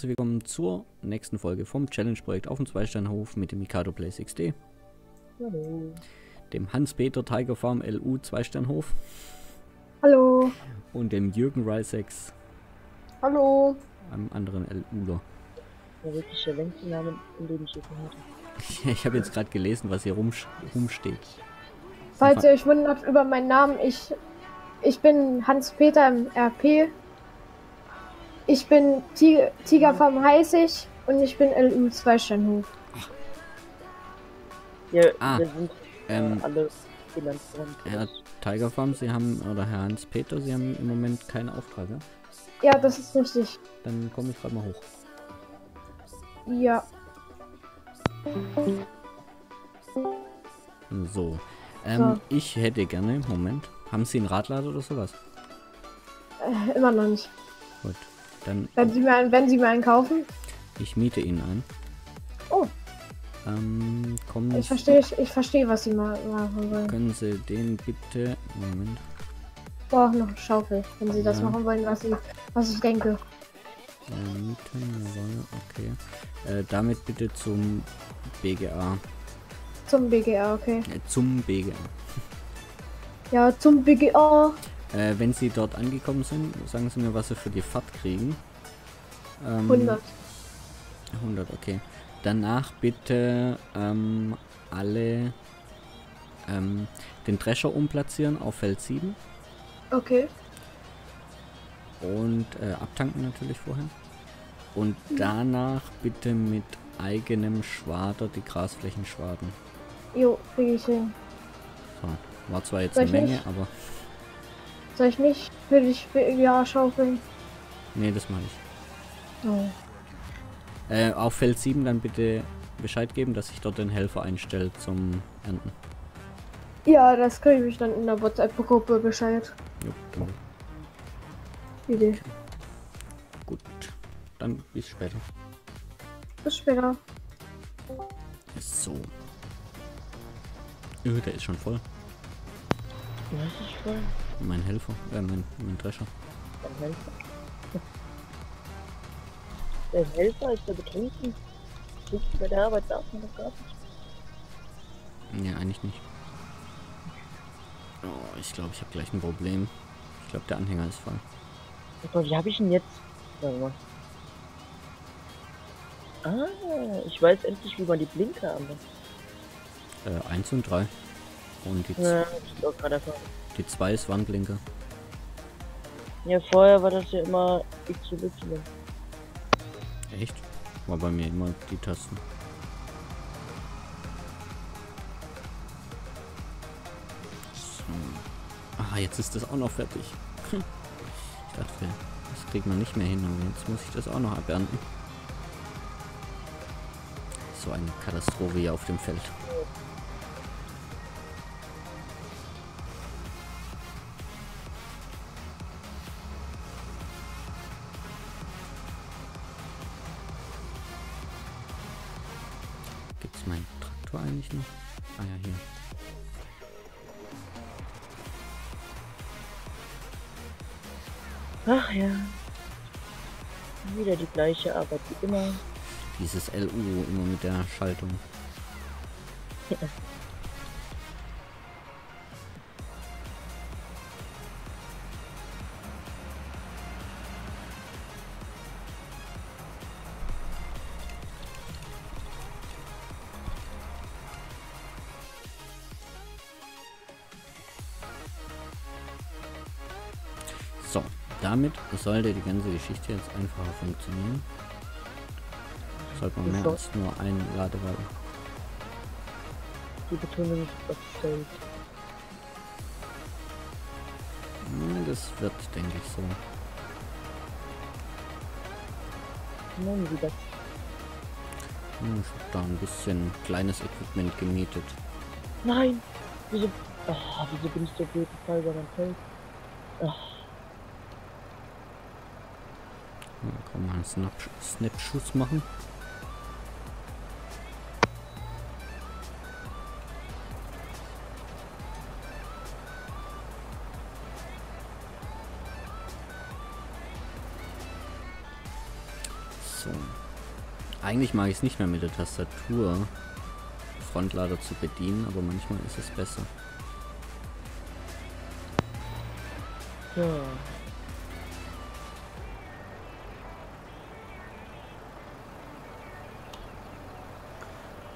Herzlich willkommen zur nächsten Folge vom Challenge-Projekt auf dem Zweisteinhof mit dem Mikado Play 6D, Hallo. dem Hans-Peter Tiger Farm LU Zweisteinhof Hallo. und dem Jürgen Rysex, Hallo. einem anderen LUler. Der wirklich der längste Name, in dem ich habe. Ich habe jetzt gerade gelesen, was hier rumsch rumsteht. Falls ihr euch wundert über meinen Namen, ich, ich bin Hans-Peter im RP. Ich bin Ti- Tiger vom Heißig und ich bin LU Zweisteinhof. Ja, Ah, wir sind ähm, äh, alle genannt worden. Herr Tiger Farm, Sie haben, oder Herr Hans-Peter, Sie haben im Moment keinen Auftrag, ja? Ja, das ist richtig. Dann komme ich gerade mal hoch. Ja, So. Ähm, So. ich hätte gerne, Moment, haben Sie einen Radlader oder sowas? äh, immer noch nicht. Gut, dann Wenn Sie mir einen, wenn Sie mir einen kaufen. ich miete ihn ein. Oh. Ähm, kommen Ich verstehe, ich, ich verstehe, was Sie mal machen wollen. Können Sie den bitte. Moment. Ich brauche noch eine Schaufel, wenn Sie das Ja. machen wollen, was ich, was ich denke. Mieten, okay. Äh, damit bitte zum BGA. Zum BGA, okay. Äh, zum BGA. Ja, zum BGA. Äh, wenn Sie dort angekommen sind, sagen Sie mir, was Sie für die Fahrt kriegen. Ähm, 100. 100, okay. Danach bitte ähm, alle ähm, den Drescher umplatzieren auf Feld 7 Okay. und äh, abtanken natürlich vorher. Und danach bitte mit eigenem Schwader die Grasflächen schwaden. Jo, kriege ich hin. So, war zwar jetzt Soll eine Menge, nicht? aber Soll ich nicht für dich BGA schaufeln? nee, das mache ich. Oh. Äh, auf Feld 7 dann bitte Bescheid geben, dass sich dort den Helfer einstellt zum Ernten. Ja, das kriege ich dann in der WhatsApp-Gruppe Bescheid. Jo, genau. Idee. Gut. Dann bis später. Bis später. So. Öh, der ist schon voll. Was ist voll? Mein Helfer, äh, mein, mein Drescher. Dein Helfer? Der Helfer ist der betrunken? Sitzt bei der Arbeit darf man doch gar nicht. Ja, eigentlich nicht. Oh, ich glaube, ich habe gleich ein Problem. Ich glaube, der Anhänger ist voll. Aber wie habe ich ihn jetzt? Warte mal. Ah, ich weiß endlich, wie man die Blinker anmacht. Äh, 1 und 3. Und die, Ja, hab ich auch gerade erfahren. Die 2 ist Warnblinker. Ja, vorher war das ja immer X und Y. Echt? War bei mir immer die Tasten. So. Ah, jetzt ist das auch noch fertig. Ich dachte, das kriegt man nicht mehr hin, aber jetzt muss ich das auch noch abernten. So eine Katastrophe hier auf dem Feld. Gibt's meinen Traktor eigentlich noch? Ah ja, hier. Ach ja. Wieder die gleiche Arbeit wie immer. Dieses LU immer mit der Schaltung. So, damit sollte die ganze Geschichte jetzt einfacher funktionieren. Sollte man mehr als nur ein Ladewagen. Die Betonung Feld. Ja, das wird, denke ich, so. Nennen Sie das. Hm, Ich hab da ein bisschen kleines Equipment gemietet. Nein! Wieso. Ah, wieso bin ich so blöd gefallen bei meinem Feld? Ach, Ja, kann man einen Snap Snapschuss machen. So. Eigentlich mag ich es nicht mehr mit der Tastatur, Frontlader zu bedienen, aber manchmal ist es besser. So.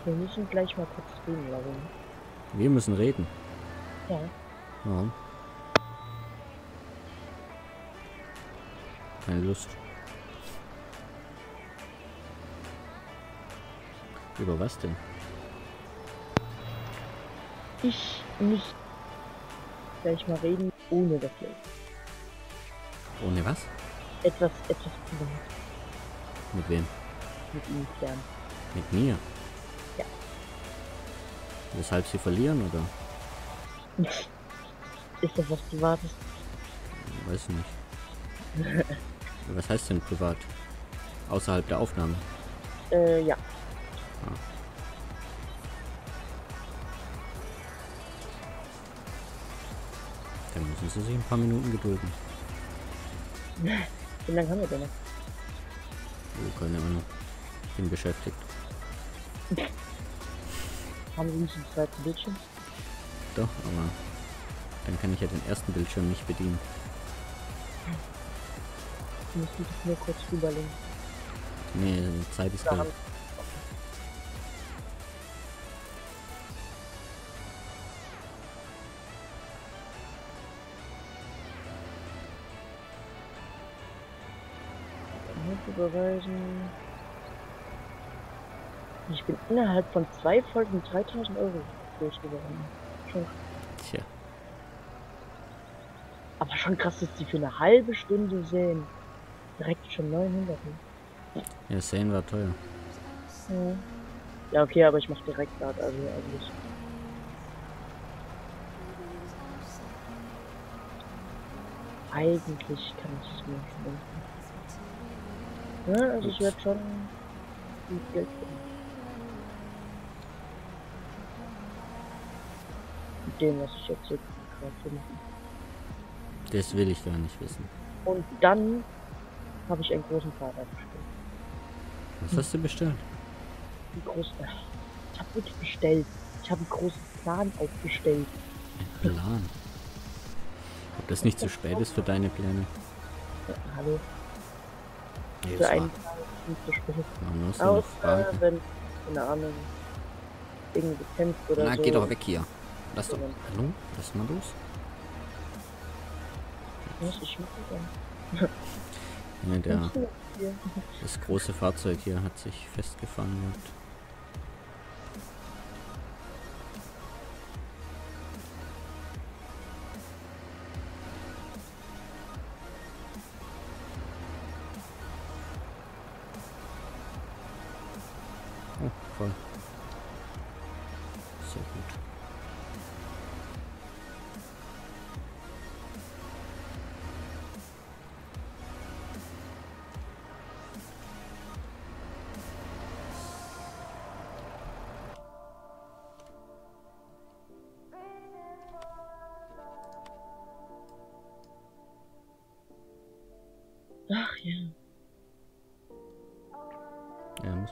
Wir müssen gleich mal kurz reden, warum? Wir müssen reden. Ja. Warum? Keine Lust. Über was denn? Ich muss gleich mal reden, ohne das Geld. Ohne was? Etwas, etwas privat Mit wem? mit ihm klären. Mit mir? Weshalb sie verlieren oder? Ist das was Privates? Weiß nicht. was heißt denn privat? Außerhalb der Aufnahme. Äh, ja. Dann müssen sie sich ein paar Minuten gedulden. Wie lange haben wir denn noch? Oh, keine Ahnung. Bin beschäftigt. Haben Sie nicht einen zweiten Bildschirm? Doch, aber dann kann ich ja den ersten Bildschirm nicht bedienen. Ich muss mich nur kurz rüberlegen. Nee, Zeit ist Geld. haben- Nicht. Ich bin innerhalb von zwei Folgen 3000 Euro losgeworden. Schon, Tja, aber schon krass, dass die für eine halbe Stunde sehen. Direkt schon 900. Ne? ja, Sane war teuer. Ja. ja, okay, aber ich mach direkt Start, also eigentlich. Eigentlich kann ich es mir schon denken. Ja, also ich werde schon gut Geld verdienen. Mit dem, was ich jetzt hier gerade so mache. Das will ich gar nicht wissen. Und dann habe ich einen großen Fahrrad bestellt. Was hast du bestellt? Wie groß? Ich habe wirklich bestellt. Ich habe einen großen Plan aufgestellt. Ein Plan. Ob das nicht zu spät ist für deine Pläne? Ja, hallo. Nee, Für einen Tag ist nicht so spät. so eine Außer wenn, keine Ahnung, irgendwie gekämpft oder Na, so. geh doch weg hier. Lass doch. Hallo? Lass mal los. Was? Ja, der, das große Fahrzeug hier hat sich festgefahren gehabt.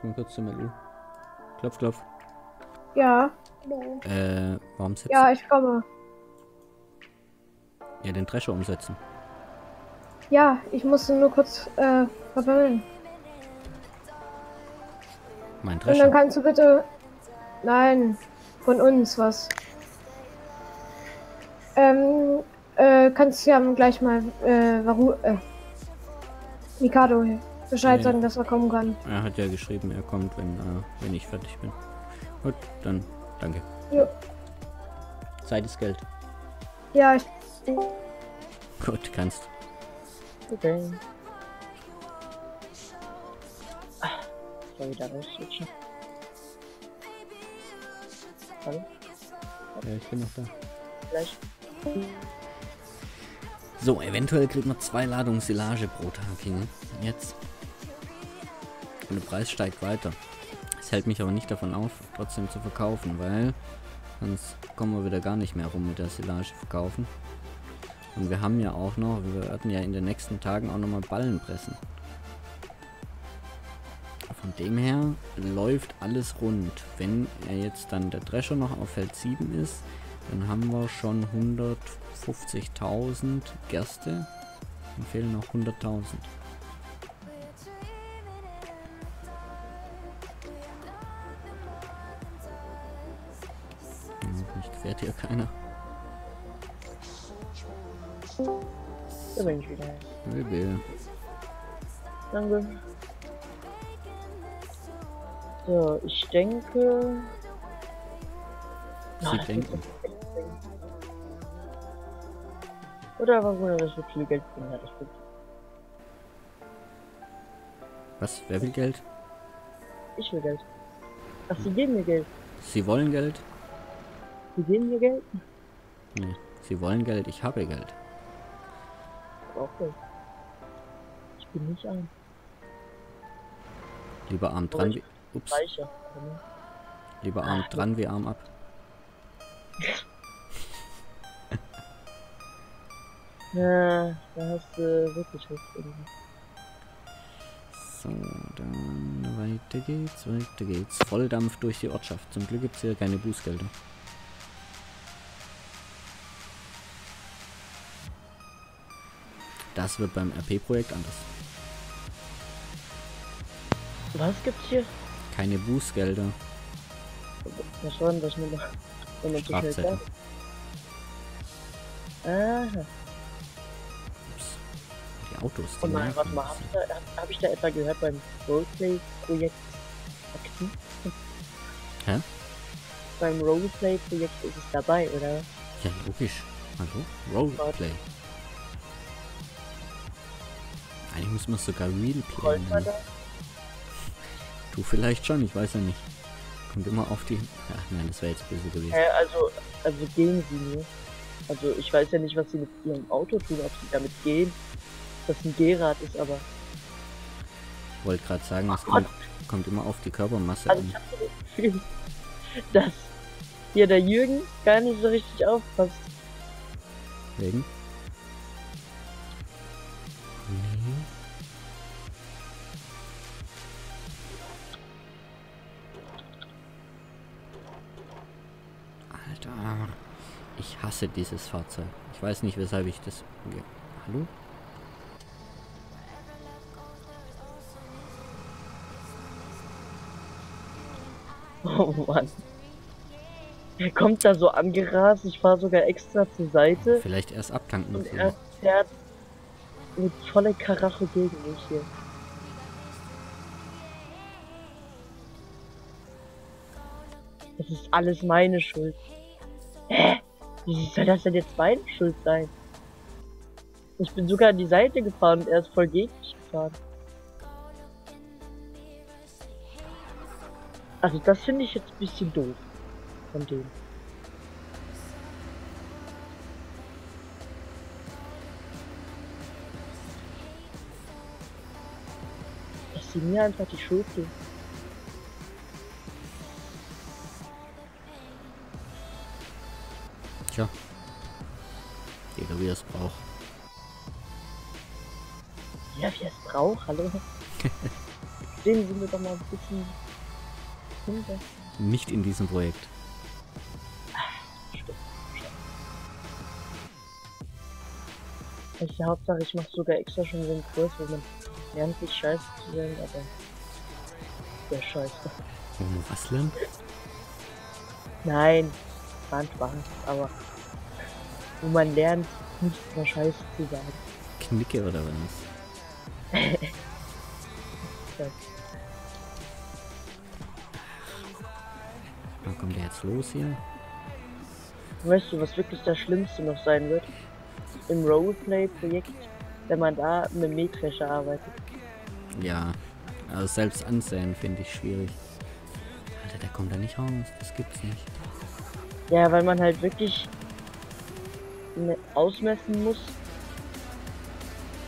Ja, muss man kurz zum LU. Klopf, klopf. Ja, Äh, warum setzt ja, ich komme. Ja, den Drescher umsetzen. Ja, ich musste nur kurz äh, verwirren. Mein Und dann Drescher. kannst du bitte. Nein, von uns was. Ähm, äh, kannst du ja gleich mal, äh, Varu, äh, Mikado Bescheid Nee. sagen, dass er kommen kann. Er hat ja geschrieben, er kommt, wenn, äh, wenn ich fertig bin. Gut, dann danke. Jo. Zeit ist Geld. Ja, ich, Gut, kannst. Okay. Ah, soll wieder rausswitchen? Hallo? Ja, ich bin noch da. Gleich. So, eventuell kriegt man zwei Ladungen Silage pro Tag hin. Jetzt. Und der Preis steigt weiter. Es hält mich aber nicht davon auf, trotzdem zu verkaufen, weil sonst kommen wir wieder gar nicht mehr rum mit der Silage verkaufen. Und wir haben ja auch noch, wir werden ja in den nächsten Tagen auch nochmal Ballen pressen. Von dem her läuft alles rund. Wenn er jetzt dann der Drescher noch auf Feld 7 ist, dann haben wir schon 150.000 Gerste. Dann fehlen noch 100.000. Quert hier keiner. Da bin ich wieder. Möbel. Danke. So, ich denke. Sie das denken. Oder aber gut, das wird viel Geld bringen. Das wird. Was? Wer will Geld? Ich will Geld. Ach, sie geben mir Geld. Sie wollen Geld? Sie geben mir Geld? Nee. Sie wollen Geld, ich habe Geld. Ich brauch Geld. Ich bin nicht arm. Lieber arm dran wie. Ups. Reicher. Lieber arm dran wie arm ab. Ja, da hast du wirklich recht. So, dann weiter geht's, weiter geht's. Volldampf durch die Ortschaft. Zum Glück gibt's hier keine Bußgelder. Das wird beim RP-Projekt anders. Was gibt's hier? Keine Bußgelder. Was war denn das mit der- wenn man Strafzettel. Aha. Ups. Die Autos, die Oh nein, warte mal, hab ich, da, hab, hab ich da etwa gehört beim Roleplay-Projekt aktiv? Hä? Beim Roleplay-Projekt ist es dabei, oder? Ja, logisch. Hallo? Roleplay. Eigentlich muss man es sogar Realplay Rollt man nennen. Du vielleicht schon, ich weiß ja nicht. Kommt immer auf die... Ach nein, das wäre jetzt böse gewesen. Hä, also, also gehen sie nur. Also ich weiß ja nicht, was sie mit ihrem Auto tun, ob sie damit gehen. Das ein G-Rad ist, aber. Wollte gerade sagen, es kommt, kommt immer auf die Körpermasse Also an. ich hab so das Gefühl, dass hier der Jürgen gar nicht so richtig aufpasst. Wegen? Nee. Alter, ich hasse dieses Fahrzeug. Ich weiß nicht, weshalb ich das... Ja. Hallo? Oh Mann. Er kommt da so angerast, ich fahre sogar extra zur Seite Vielleicht erst abtanken und er fährt mit voller Karacho gegen mich hier. Das ist alles meine Schuld. Hä? Wie soll das denn jetzt meine Schuld sein? Ich bin sogar an die Seite gefahren und er ist voll gegen mich gefahren. Also das finde ich jetzt ein bisschen doof. Von dem. Sie mir einfach die Schuld geben. Tja. Jeder wie er es braucht. Ja, wie es braucht, hallo. Sehen Sie mir doch mal ein bisschen hinter. Nicht in diesem Projekt. Ich Hauptsache, ich mache sogar extra schon so einen Kurs, wo man lernt, sich scheiße zu sein, aber der Scheiße. Wo man was lernt? Nein, war ein Spaß, aber wo man lernt, nicht mehr scheiße zu sagen. Knicke oder was? Ja. Wann kommt der jetzt los hier? Weißt du, was wirklich das Schlimmste noch sein wird? Im Roleplay-Projekt, wenn man da mit Mähdrescher arbeitet. Ja, also selbst ansehen finde ich schwierig. Alter, der kommt da nicht raus. Das gibt's nicht. Ja, weil man halt wirklich ausmessen muss,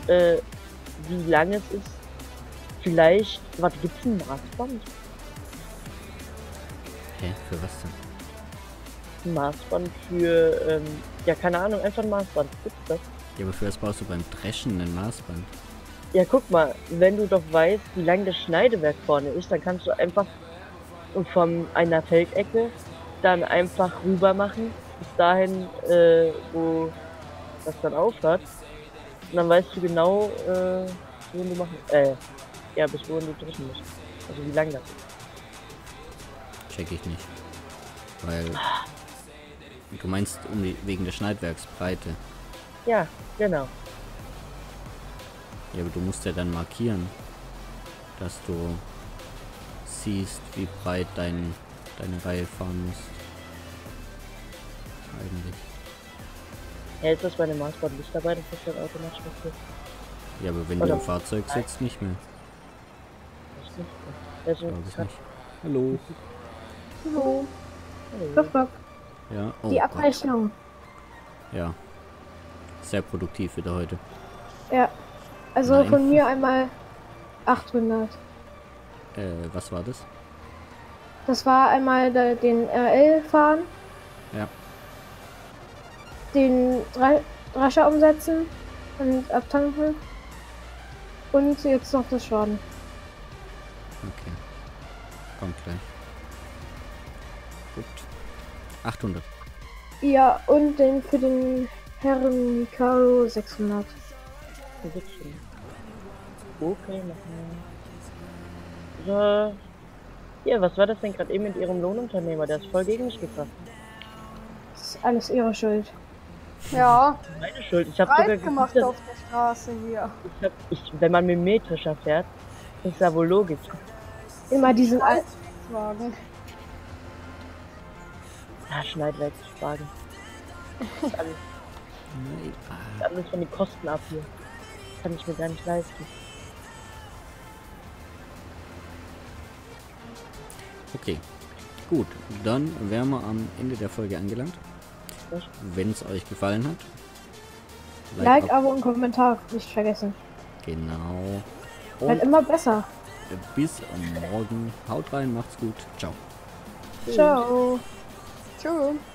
äh, wie lang es ist. Vielleicht, warte, gibt's ein Maßband? Hä? Für was denn? Ein Maßband für, ähm, ja, keine Ahnung, einfach ein Maßband. Gibt's das? Ja, aber für was brauchst du beim Dreschen ein Maßband? Ja, guck mal, wenn du doch weißt, wie lang das Schneidewerk vorne ist, dann kannst du einfach von einer Feldecke dann einfach rüber machen, bis dahin, äh, wo das dann aufhört. Und dann weißt du genau, äh, wohin du machen, äh, ja, bis wohin du drücken musst. Also wie lang das ist. Check ich nicht. Weil. Du meinst um die, wegen der Schneidwerksbreite. Ja, genau. Ja, aber du musst ja dann markieren, dass du siehst, wie breit dein, deine Reihe fahren muss. Eigentlich. Ja, ist das bei dem Maßband nicht dabei, dass das dann automatisch passiert? Ja, aber wenn Oder- du im Fahrzeug sitzt, nicht mehr. Nicht. Also, Glaube ich nicht. Hallo. Hallo. Hallo. Mal, Ja. Oh die Gott. Abrechnung. Ja. Sehr produktiv wieder heute. Ja. Also Nein. von mir einmal 800. Äh, was war das? Das war einmal da, den RL fahren. Ja. Den Dre Drescher umsetzen und abtanken. Und jetzt noch das Schaden. Okay. Kommt gleich. Gut. 800. Ja, und den für den Herren Mikaro 600. Sitzen. Okay, machen wir. So. Ja, was war das denn gerade eben mit Ihrem Lohnunternehmer? Der ist voll gegen mich gekracht. Das ist alles ihre Schuld. Ja, Meine Schuld. Ich habe sogar gemacht auf der Straße hier. ich hab, ich, wenn man mimetrischer fährt, ist ja wohl logisch. Immer diesen Al Wagen. Ja, Schneidwerkswagen. Ist alles, Nein. ist alles von den Kosten ab hier. Kann ich mir gar nicht leisten. Okay. Gut, dann wären wir am Ende der Folge angelangt. Wenn es euch gefallen hat. Like, ab- Abo und Kommentar nicht vergessen. Genau. Wird Und immer besser. bis morgen. Haut rein, macht's gut. Ciao. Ciao. Tschüss.